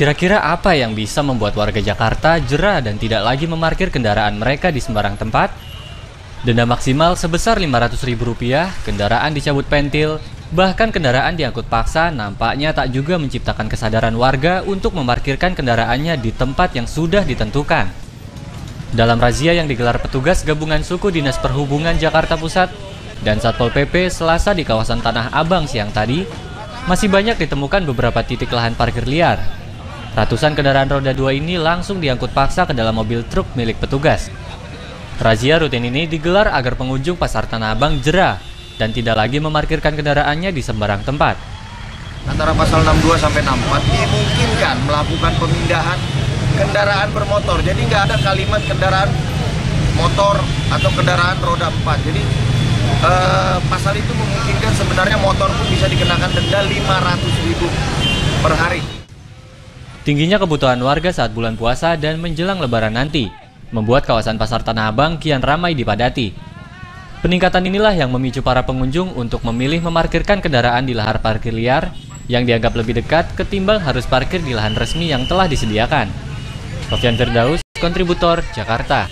Kira-kira apa yang bisa membuat warga Jakarta jerah dan tidak lagi memarkir kendaraan mereka di sembarang tempat? Denda maksimal sebesar Rp500.000, kendaraan dicabut pentil, bahkan kendaraan diangkut paksa nampaknya tak juga menciptakan kesadaran warga untuk memarkirkan kendaraannya di tempat yang sudah ditentukan. Dalam razia yang digelar petugas gabungan suku Dinas Perhubungan Jakarta Pusat dan Satpol PP Selasa di kawasan Tanah Abang siang tadi, masih banyak ditemukan beberapa titik lahan parkir liar. Ratusan kendaraan roda dua ini langsung diangkut paksa ke dalam mobil truk milik petugas. Razia rutin ini digelar agar pengunjung Pasar Tanah Abang jerah dan tidak lagi memarkirkan kendaraannya di sembarang tempat. Antara pasal 62 sampai 64 dimungkinkan melakukan pemindahan kendaraan bermotor. Jadi nggak ada kalimat kendaraan motor atau kendaraan roda 4. Jadi eh, pasal itu memungkinkan sebenarnya motor pun bisa dikenakan denda 500 ribu per hari. Tingginya kebutuhan warga saat bulan puasa dan menjelang lebaran nanti membuat kawasan Pasar Tanah Abang kian ramai dipadati. Peningkatan inilah yang memicu para pengunjung untuk memilih memarkirkan kendaraan di lahar parkir liar yang dianggap lebih dekat ketimbang harus parkir di lahan resmi yang telah disediakan. Sofian Firdaus, kontributor Jakarta.